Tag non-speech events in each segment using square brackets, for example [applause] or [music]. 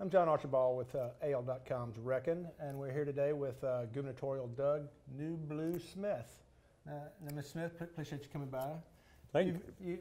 I'm John Archibald with uh, AL.com's Reckon, and we're here today with uh, gubernatorial Doug New Blue Smith. Uh, now, Ms. Smith, appreciate you coming by. Thank you. you.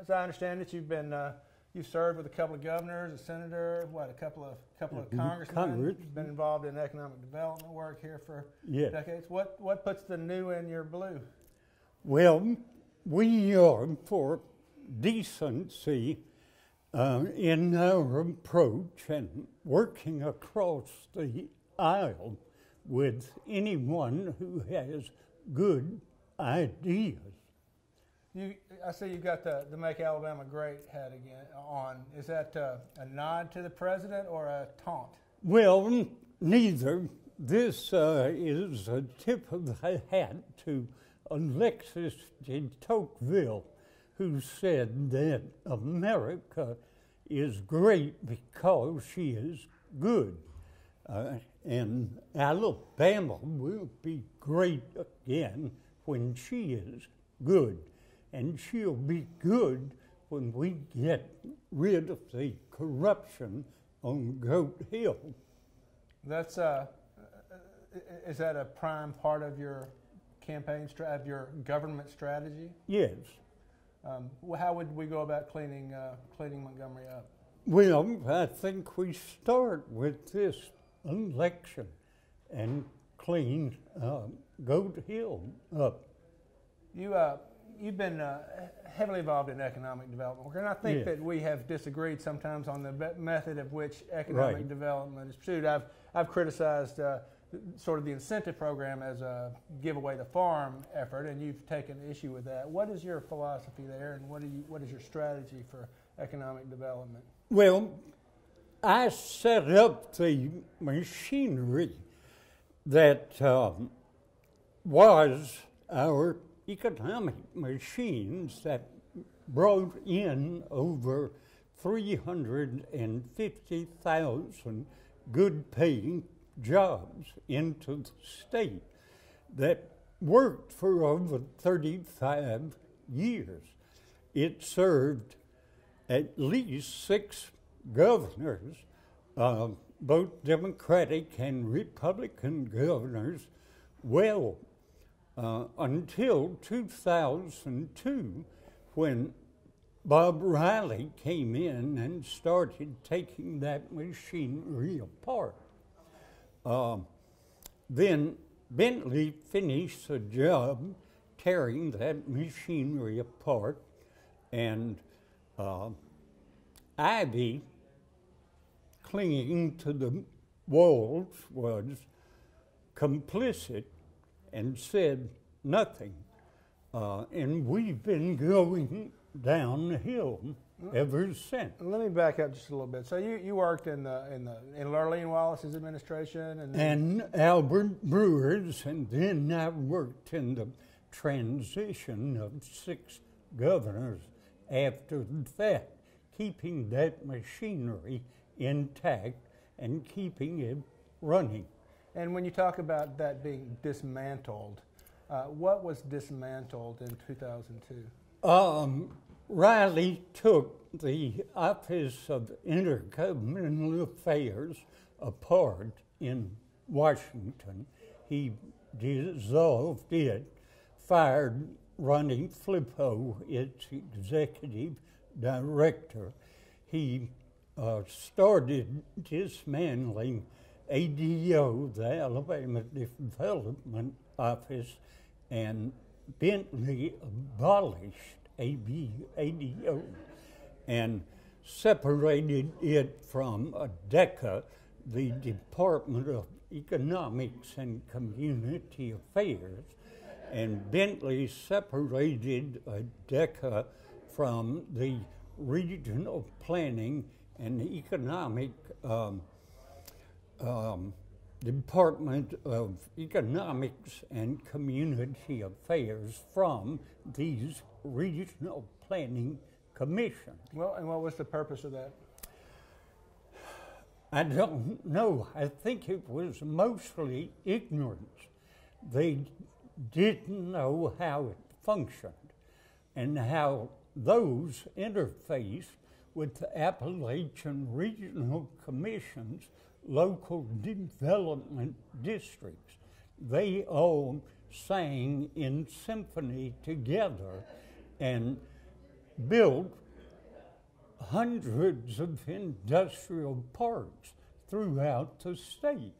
As I understand it, you've been uh, you've served with a couple of governors, a senator, what, a couple of couple of congressmen. Congress. You've been involved in economic development work here for Yes. decades. What what puts the new in your blue? Well, we are for decency uh, in our approach and working across the aisle with anyone who has good ideas. You, I see you got the, the Make Alabama Great hat again on. Is that uh, a nod to the president or a taunt? Well, neither. This uh, is a tip of the hat to Alexis de Tocqueville, who said that America is great because she is good. Uh, and Alabama will be great again when she is good. And she'll be good when we get rid of the corruption on Goat Hill. That's uh, is that a prime part of your campaign stra- of your government strategy? Yes. Um, how would we go about cleaning uh, cleaning Montgomery up? Well, I think we start with this election and clean uh, Goat Hill up. You uh, you've been uh, heavily involved in economic development work, and I think Yeah. that we have disagreed sometimes on the method of which economic Right. development is pursued. I've I've criticized uh, sort of the incentive program as a give away the farm effort, and you've taken issue with that. What is your philosophy there, and what you what is your strategy for economic development? Well, I set up the machinery that um, was our economic machines that brought in over 350,000 good paying jobs into the state that worked for over 35 years. It served at least six governors, uh, both Democratic and Republican governors, well uh, until 2002 when Bob Riley came in and started taking that machinery apart. Um, then Bentley finished the job tearing that machinery apart, and uh, Ivey, clinging to the walls, was complicit and said nothing. Uh, and we've been going downhill ever since. Let me back up just a little bit. So you, you worked in the in the in Lurleen Wallace's administration, and and Albert Brewer's, and then I worked in the transition of six governors after that, keeping that machinery intact and keeping it running. And when you talk about that being dismantled, uh, what was dismantled in 2002? Um, Riley took the Office of Intergovernmental Affairs apart in Washington. He dissolved it, fired Ronnie Flippo, its executive director. He uh, started dismantling ADO, the Alabama Development Office, and Bentley abolished AB, ADO and separated it from ADECA, the Department of Economics and Community Affairs, and Bentley separated ADECA from the Regional Planning and Economic um, um, Department of Economics and Community Affairs from these regional planning commissions. Well, and what was the purpose of that? I don't know. I think it was mostly ignorance. They didn't know how it functioned and how those interfaced with the Appalachian Regional Commission's local development districts. They all sang in symphony together and built hundreds of industrial parks throughout the state.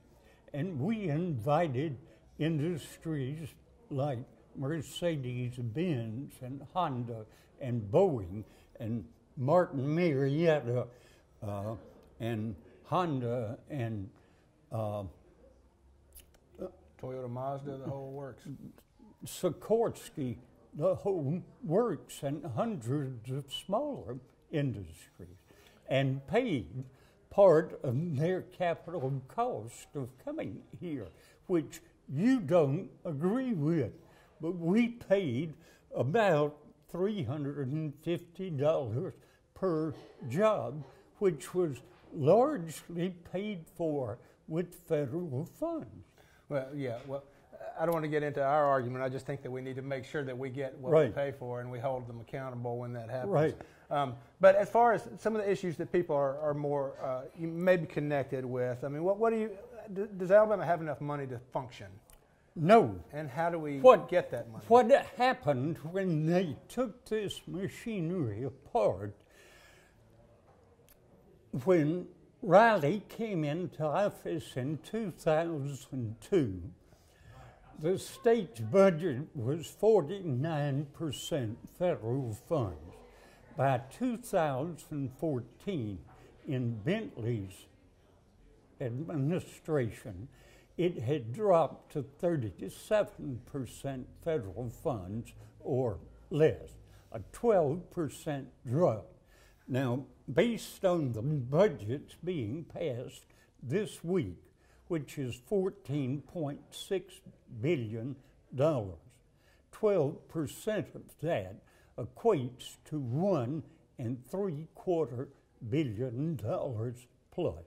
And we invited industries like Mercedes Benz and Honda and Boeing and Martin Marietta uh, and Honda and uh, Toyota Mazda, the whole works. Sikorsky, the whole works, and hundreds of smaller industries, and paid part of their capital cost of coming here, which you don't agree with. But we paid about $350 per job, which was largely paid for with federal funds. Well, yeah. Well, I don't want to get into our argument. I just think that we need to make sure that we get what Right. we pay for and we hold them accountable when that happens. Right. Um, but as far as some of the issues that people are, are more uh, you may be connected with, I mean, what, what do you? Does Alabama have enough money to function? No, And how do we What- get that money? What happened when they took this machinery apart, when Riley came into office in 2002, the state's budget was 49% federal funds. By 2014, in Bentley's administration, it had dropped to 37% federal funds or less, a 12% drop. Now, based on the budgets being passed this week, which is $14.6 billion, 12% of that equates to one and three quarter billion dollars plus.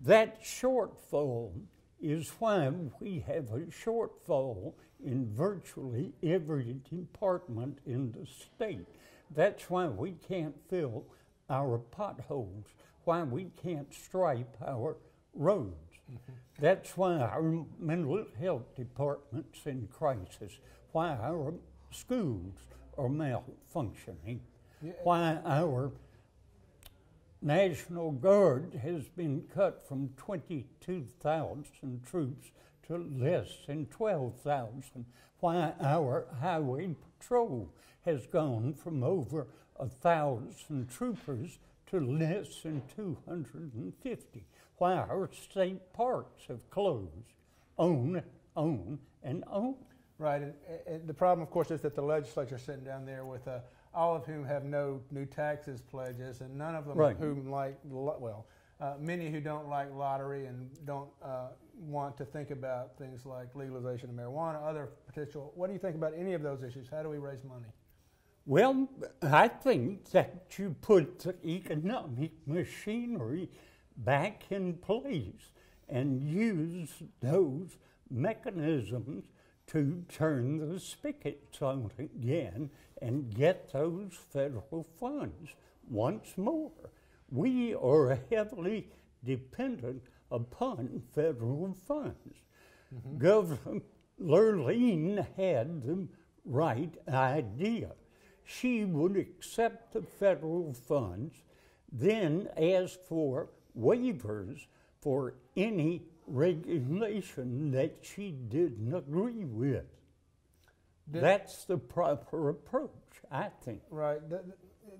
That shortfall is why we have a shortfall in virtually every department in the state. That's why we can't fill our potholes, why we can't stripe our roads. That's why our mental health department's in crisis, why our schools are malfunctioning, why our National Guard has been cut from 22,000 troops to less than 12,000. Why our Highway Patrol has gone from over a thousand troopers to less than 250. Why our state parks have closed on, on, and on. Right. And, and the problem, of course, is that the legislature sitting down there with uh, all of whom have no new taxes pledges, and none of them Right. whom like well, uh, many who don't like lottery and don't uh, want to think about things like legalization of marijuana, other potential. What do you think about any of those issues? How do we raise money? Well, I think that you put the economic machinery back in place and use those mechanisms to turn the spigots on again and get those federal funds once more. We are heavily dependent upon federal funds. Mm-hmm. Governor Lurleen had the right idea. She would accept the federal funds, then ask for waivers for any regulation that she didn't agree with. Did- That's the proper approach, I think. Right. The,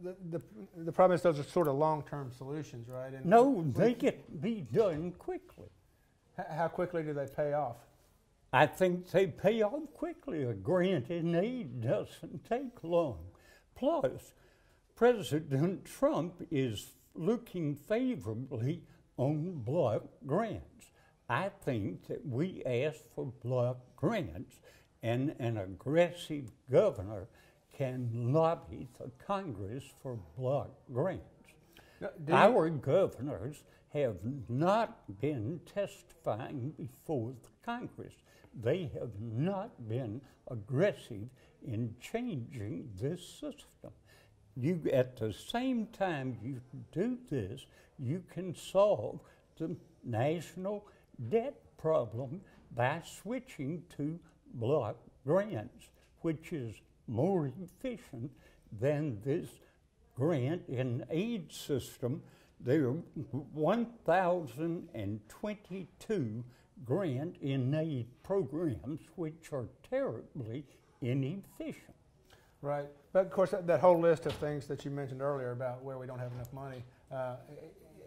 the, the, the problem is those are sort of long-term solutions, right? And No, they can be done quickly. how quickly do they pay off? I think they pay off quickly. A grant in aid doesn't take long. Plus, President Trump is looking favorably on block grants. I think that we ask for block grants, and an aggressive governor can lobby the Congress for block grants. No, do you- Our governors have not been testifying before the Congress. They have not been aggressive in changing this system. you at the same time you do this, you can solve the national debt problem by switching to block grants, which is more efficient than this grant and aid system. There are 1,022 grant and aid programs which are terribly inefficient. Right. But of course, that, that whole list of things that you mentioned earlier about where we don't have enough money, uh,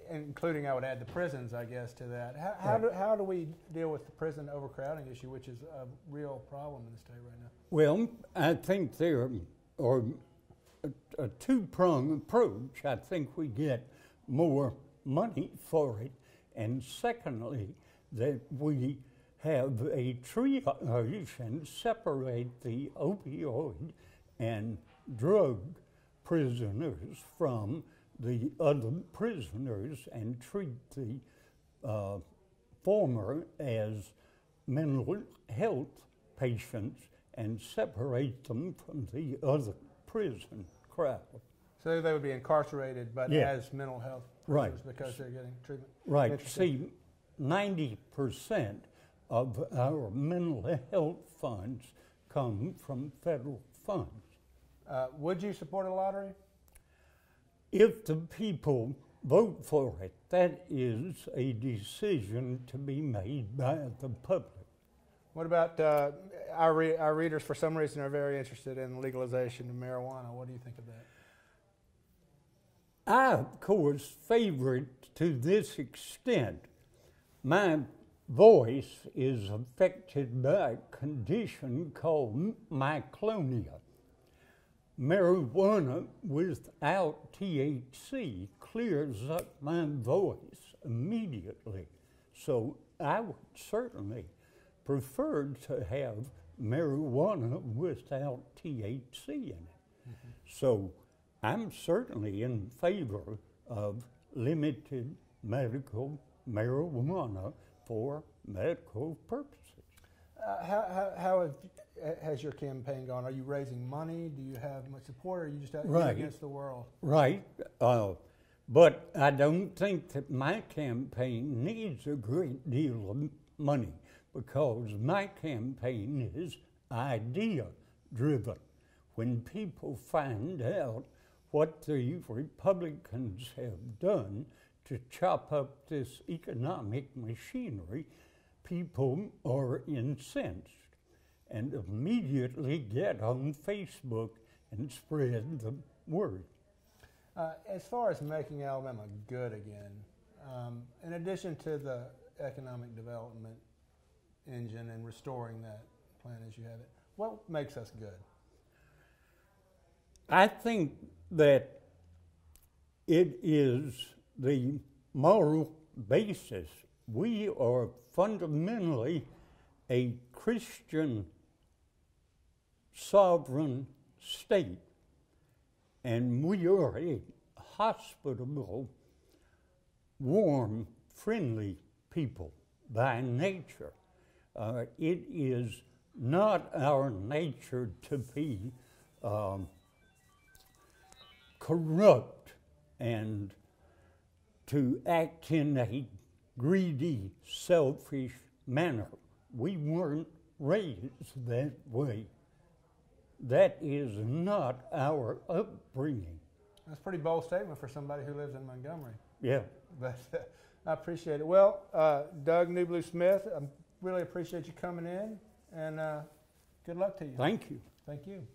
including I would add the prisons, I guess, to that. How, how, do, how do we deal with the prison overcrowding issue, which is a real problem in the state right now? Well, I think there are a, a two prong approach. I think we get more money for it. And secondly, that we have a triage and separate the opioid and drug prisoners from the other prisoners and treat the uh, former as mental health patients and separate them from the other prison crowd. So they would be incarcerated, but Yeah. as mental health Right. because they're getting treatment. Right. See, 90% of our mental health funds come from federal funds. Uh, would you support a lottery? If the people vote for it, that is a decision to be made by the public. What about uh, our, re- our readers, for some reason, are very interested in legalization of marijuana? What do you think of that? I, of course, favor it to this extent. My voice is affected by a condition called myoclonia. Marijuana without THC clears up my voice immediately. So I would certainly prefer to have marijuana without THC in it. So I'm certainly in favor of limited medical marijuana for medical purposes. Uh, how how, how have, ha- has your campaign gone? Are you raising money? Do you have much support, or are you just out Right. against the world? Right. Uh, but I don't think that my campaign needs a great deal of money because my campaign is idea driven. When people find out what the Republicans have done to chop up this economic machinery, people are incensed and immediately get on Facebook and spread the word. Uh, as far as making Alabama good again, um, in addition to the economic development engine and restoring that plan as you have it, what makes us good? I think that it is the moral basis. We are fundamentally a Christian sovereign state, and we are a hospitable, warm, friendly people by nature. Uh, it is not our nature to be um, corrupt and to act in a greedy, selfish manner. We weren't raised that way. That is not our upbringing. That's a pretty bold statement for somebody who lives in Montgomery. Yeah. But uh, [laughs] I appreciate it. Well, uh, Doug Newblue Smith, I really appreciate you coming in, and uh, good luck to you. Thank you. Thank you.